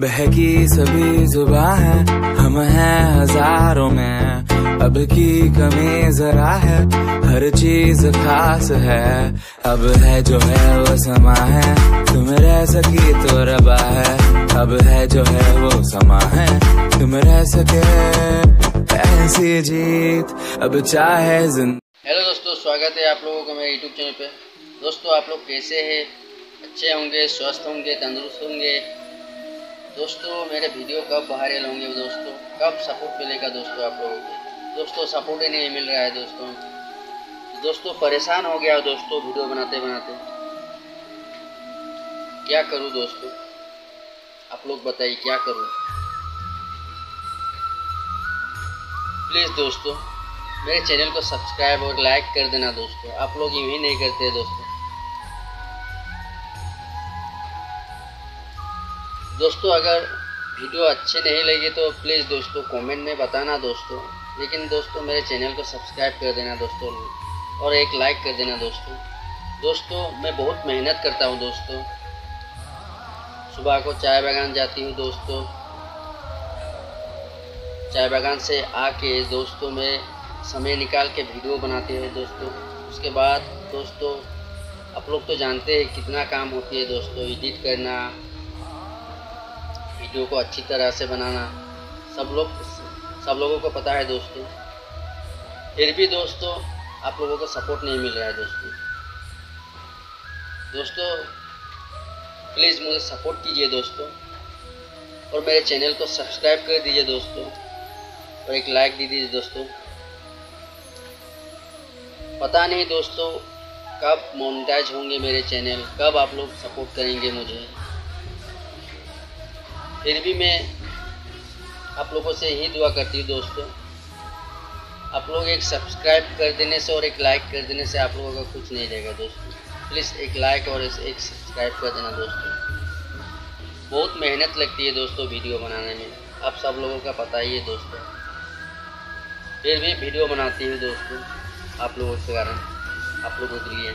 बहकी सभी जुबा है, हम हैं हज़ारों में। अब की कमी जरा है, हर चीज़ खास है। अब है जो है वो समा है, तुम रह सकी तो रबा है। अब है जो है वो समा है, तुम रह सके ऐसी जीत। अब चाहे ज़िंदगी हेलो दोस्तों, स्वागत है आप लोगों को मेरे यूट्यूब चैनल पे। दोस्तों, आप लोग कैसे हैं? अच्छे होंगे, स्वस्थ होंगे, तंदुरुस्त होंगे? दोस्तों, मेरे वीडियो कब वायरल होंगे दोस्तों? कब सपोर्ट मिलेगा दोस्तों आप लोगों को? दोस्तों सपोर्ट ही नहीं मिल रहा है दोस्तों। दोस्तों, परेशान हो गया दोस्तों वीडियो बनाते बनाते। क्या करूँ दोस्तों? आप लोग बताइए, क्या करूँ? प्लीज़ दोस्तों, मेरे चैनल को सब्सक्राइब और लाइक कर देना दोस्तों। आप लोग यूँ ही नहीं करते दोस्तों। दोस्तों, अगर वीडियो अच्छे नहीं लगे तो प्लीज़ दोस्तों कमेंट में बताना दोस्तों। लेकिन दोस्तों, मेरे चैनल को सब्सक्राइब कर देना दोस्तों और एक लाइक कर देना दोस्तों। दोस्तों, मैं बहुत मेहनत करता हूँ दोस्तों। सुबह को चाय बागान जाती हूँ दोस्तों। चाय बागान से आके दोस्तों, मैं समय निकाल के वीडियो बनाते हैं दोस्तों। उसके बाद दोस्तों, आप लोग तो जानते हैं कितना काम होती है दोस्तों एडिट करना वीडियो को अच्छी तरह से बनाना। सब लोग सब लोगों को पता है दोस्तों। फिर भी दोस्तों, आप लोगों को सपोर्ट नहीं मिल रहा है दोस्तों। दोस्तों प्लीज़ मुझे सपोर्ट कीजिए दोस्तों। और मेरे चैनल को सब्सक्राइब कर दीजिए दोस्तों। और एक लाइक दे दीजिए दोस्तों। पता नहीं दोस्तों, कब मोनिटाइज होंगे मेरे चैनल कब आप लोग सपोर्ट करेंगे मुझे। फिर भी मैं आप लोगों से यही दुआ करती हूँ दोस्तों। आप लोग एक सब्सक्राइब कर देने से और एक लाइक कर देने से आप लोगों का कुछ नहीं रहेगा दोस्तों। प्लीज़ एक लाइक और एक सब्सक्राइब कर देना दोस्तों। बहुत मेहनत लगती है दोस्तों वीडियो बनाने में। आप सब लोगों का पता ही है दोस्तों। फिर भी वीडियो बनाती हूँ दोस्तों आप लोगों के कारण, आप लोगों के लिए।